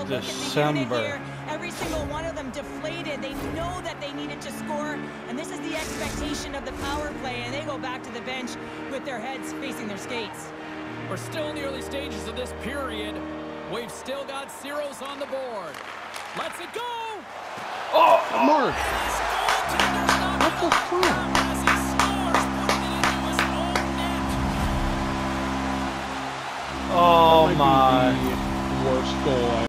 a look at the unit here. Every single one of them deflated. They know that they needed to score, and this is the expectation of the power play, and they go back to the bench with their heads facing their skates. We're still in the early stages of this period. We've still got zeros on the board. Let's it go! Oh, oh Mark. What the fuck? Oh my. Worst goal